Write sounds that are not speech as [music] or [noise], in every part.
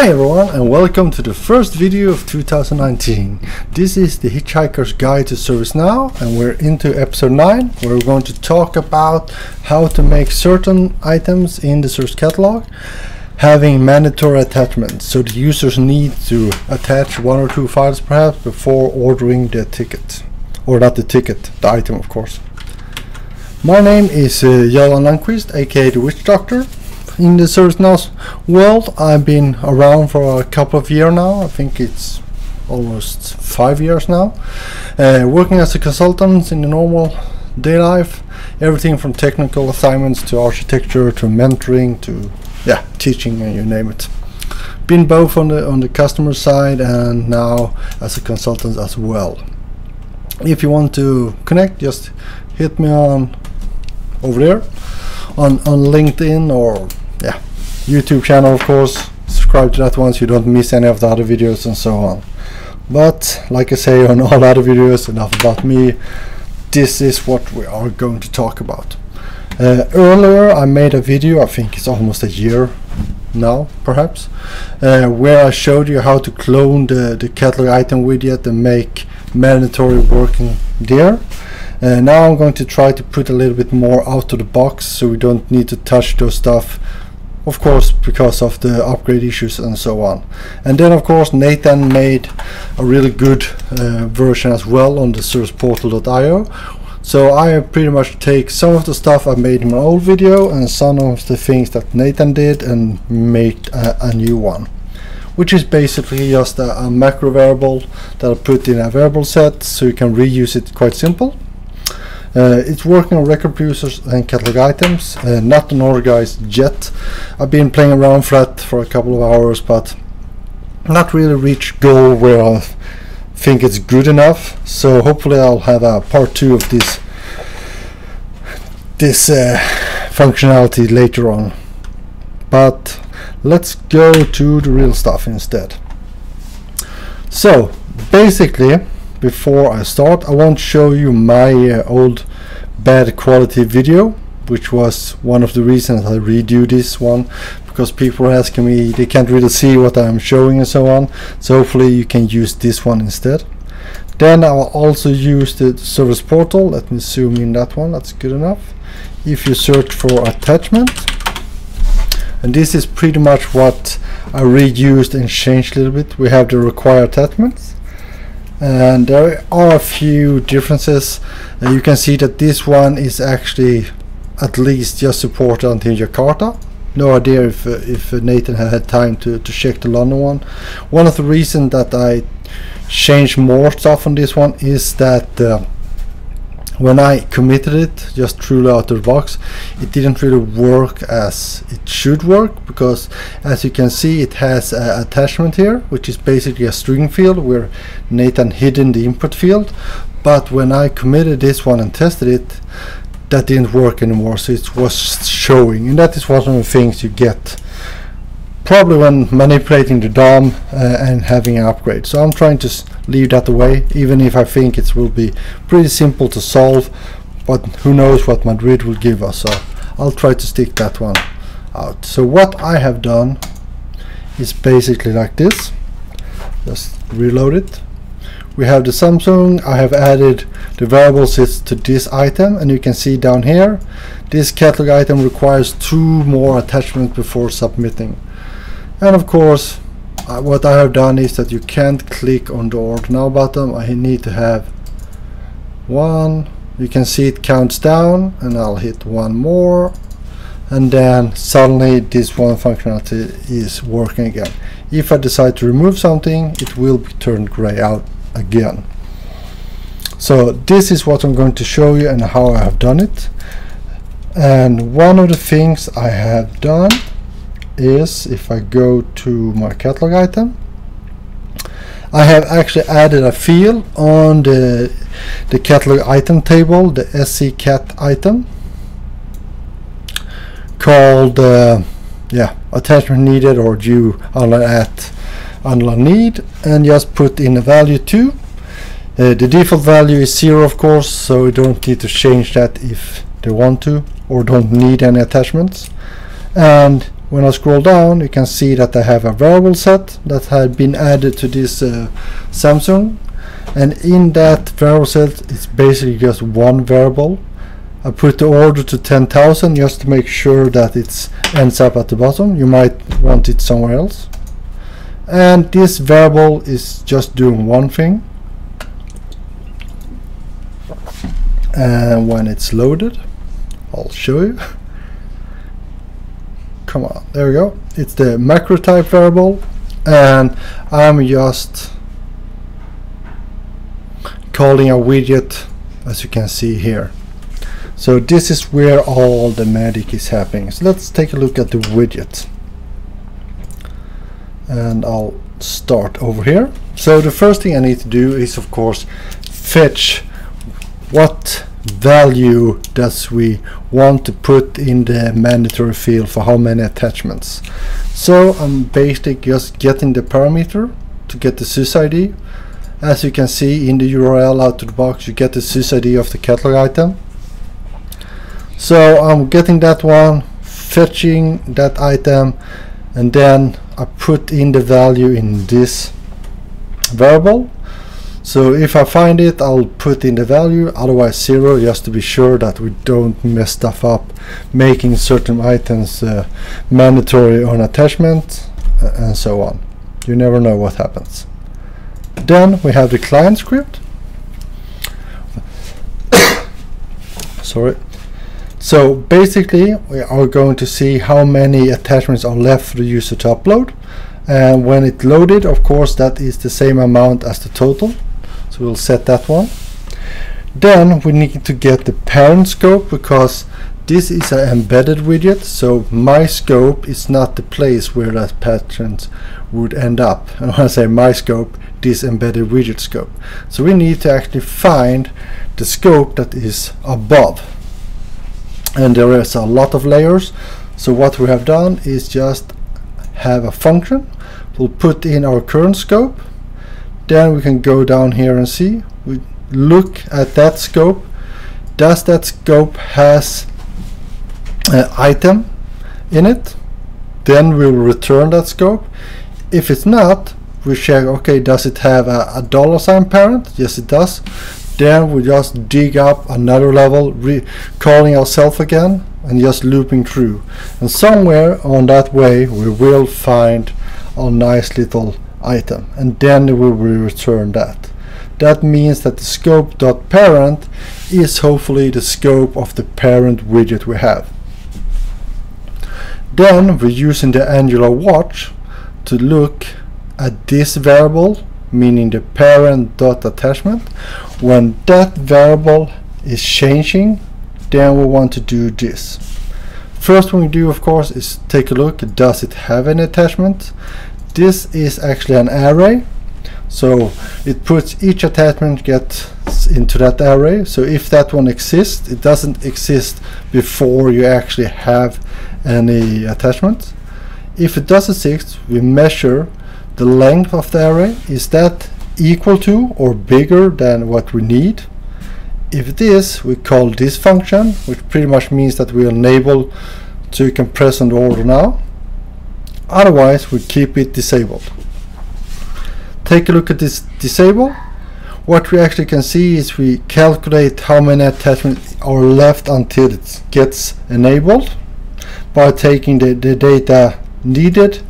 Hi everyone and welcome to the first video of 2019. This is the Hitchhiker's Guide to ServiceNow and we're into episode 9 where we're going to talk about how to make certain items in the Service Catalog having mandatory attachments so the users need to attach one or two files perhaps before ordering the ticket. Or not the ticket, the item of course. My name is uh, Göran Lundqvist aka the Witch Doctor in the ServiceNow world. I've been around for a couple of years now. I think it's almost five years now. Uh, working as a consultant in the normal day life, everything from technical assignments to architecture to mentoring to yeah teaching and you name it. Been both on the on the customer side and now as a consultant as well. If you want to connect, just hit me on over there on on LinkedIn or yeah, YouTube channel of course. Subscribe to that one so you don't miss any of the other videos and so on. But like I say on [laughs] all other videos, enough about me. This is what we are going to talk about. Uh, earlier I made a video, I think it's almost a year now perhaps, uh, where I showed you how to clone the, the catalog item widget and make mandatory working there. Uh, now I'm going to try to put a little bit more out of the box so we don't need to touch those stuff of course because of the upgrade issues and so on. And then of course Nathan made a really good uh, version as well on the serviceportal.io so I pretty much take some of the stuff I made in my old video and some of the things that Nathan did and make a, a new one which is basically just a, a macro variable that I put in a variable set so you can reuse it quite simple uh, it's working on record producers and catalog items, uh, not on order guides yet. I've been playing around flat for a couple of hours, but not really reached goal where I think it's good enough. So hopefully I'll have a part two of this this uh, functionality later on. But let's go to the real stuff instead. So basically before I start I want to show you my uh, old bad quality video which was one of the reasons I redo this one because people are asking me they can't really see what I'm showing and so on so hopefully you can use this one instead. Then I'll also use the service portal. Let me zoom in that one that's good enough. If you search for attachment and this is pretty much what I reused and changed a little bit. We have the required attachments and there are a few differences. Uh, you can see that this one is actually at least just supported until Jakarta. No idea if uh, if Nathan had had time to, to check the London one. One of the reasons that I changed more stuff on this one is that uh, when I committed it just truly out of the box it didn't really work as it should work because as you can see it has an attachment here which is basically a string field where Nathan hidden the input field. But when I committed this one and tested it that didn't work anymore. So it was showing. And that is one of the things you get probably when manipulating the DOM uh, and having an upgrade. So I'm trying to leave that away, even if I think it will be pretty simple to solve, but who knows what Madrid will give us. So I'll try to stick that one out. So what I have done is basically like this. Just reload it. We have the Samsung. I have added the variable variables to this item and you can see down here this catalog item requires two more attachments before submitting and of course uh, what I have done is that you can't click on the order now button. I need to have one. You can see it counts down and I'll hit one more. And then suddenly this one functionality is working again. If I decide to remove something it will be turned gray out again. So this is what I'm going to show you and how I have done it. And one of the things I have done is if I go to my catalog item I have actually added a field on the the catalog item table the SC cat item called uh, yeah attachment needed or due at unload need and just put in a value 2 uh, the default value is 0 of course so you don't need to change that if they want to or don't need any attachments. And when I scroll down you can see that I have a variable set that had been added to this uh, Samsung. And in that variable set it's basically just one variable. I put the order to 10,000 just to make sure that it ends up at the bottom. You might want it somewhere else. And this variable is just doing one thing. And when it's loaded I'll show you [laughs] come on there we go. It's the macro type variable and I'm just calling a widget as you can see here. So this is where all the magic is happening. So let's take a look at the widget. And I'll start over here. So the first thing I need to do is of course fetch what value does we want to put in the mandatory field for how many attachments. So I'm basically just getting the parameter to get the SysID as you can see in the URL out of the box you get the SysID of the catalog item. So I'm getting that one fetching that item and then I put in the value in this variable so if I find it I'll put in the value. Otherwise zero just to be sure that we don't mess stuff up. Making certain items uh, mandatory on attachment uh, and so on. You never know what happens. Then we have the client script. [coughs] Sorry. So basically we are going to see how many attachments are left for the user to upload. And when it loaded of course that is the same amount as the total we'll set that one. Then we need to get the parent scope because this is an embedded widget so my scope is not the place where that pattern would end up. And [laughs] when I say my scope this embedded widget scope. So we need to actually find the scope that is above. And there is a lot of layers. So what we have done is just have a function. We'll put in our current scope then we can go down here and see. We look at that scope. Does that scope has an item in it? Then we'll return that scope. If it's not we check okay does it have a, a dollar sign parent? Yes it does. Then we just dig up another level calling ourselves again and just looping through. And somewhere on that way we will find a nice little item and then we will return that. That means that the scope.parent is hopefully the scope of the parent widget we have. Then we're using the angular watch to look at this variable meaning the parent dot attachment. When that variable is changing then we want to do this. First thing we do of course is take a look does it have an attachment this is actually an array. So it puts each attachment gets into that array. So if that one exists it doesn't exist before you actually have any attachment if it does exist we measure the length of the array. Is that equal to or bigger than what we need? If it is we call this function which pretty much means that we enable to compress on the order now otherwise we keep it disabled. Take a look at this disable. What we actually can see is we calculate how many attachments are left until it gets enabled by taking the, the data needed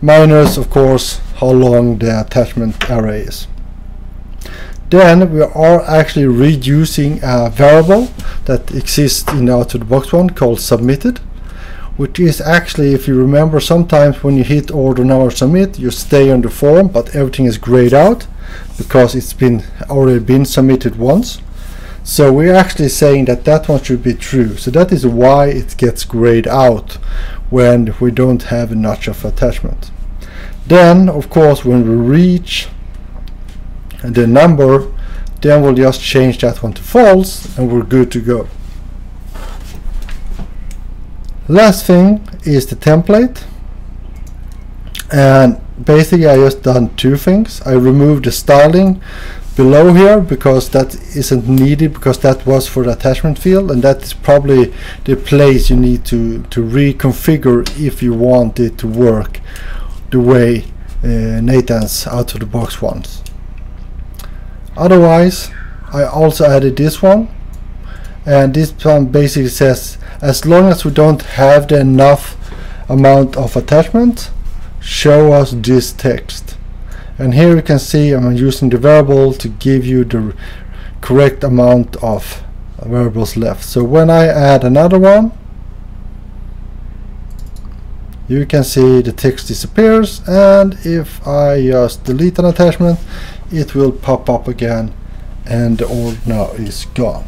minus of course how long the attachment array is. Then we are actually reducing a variable that exists in the out of the box one called submitted which is actually if you remember sometimes when you hit order now or submit you stay on the form but everything is grayed out because it's been already been submitted once. So we're actually saying that that one should be true. So that is why it gets grayed out when we don't have a notch of attachment. Then of course when we reach the number then we'll just change that one to false and we're good to go last thing is the template. And basically I just done two things. I removed the styling below here because that isn't needed because that was for the attachment field and that is probably the place you need to to reconfigure if you want it to work the way uh, Nathan's out of the box wants. Otherwise I also added this one and this one basically says as long as we don't have the enough amount of attachment show us this text. And here you can see I'm using the variable to give you the correct amount of variables left. So when I add another one you can see the text disappears and if I just delete an attachment it will pop up again and the order now is gone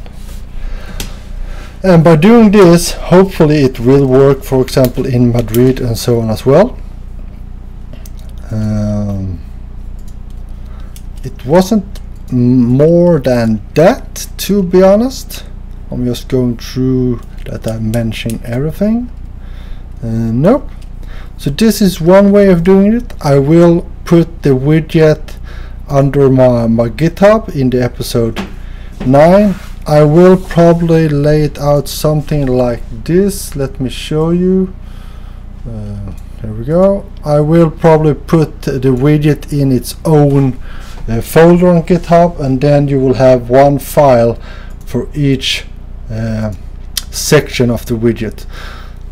and by doing this hopefully it will work for example in Madrid and so on as well. Um, it wasn't more than that to be honest. I'm just going through that I mentioned everything. Uh, nope. So this is one way of doing it. I will put the widget under my, my github in the episode 9 I will probably lay it out something like this let me show you uh, there we go I will probably put the widget in its own uh, folder on GitHub and then you will have one file for each uh, section of the widget.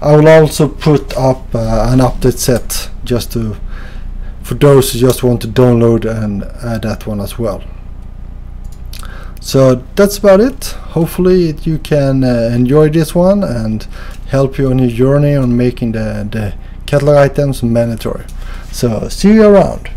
I will also put up uh, an update set just to for those who just want to download and add that one as well. So that's about it. Hopefully you can uh, enjoy this one and help you on your journey on making the, the catalog items mandatory. So see you around.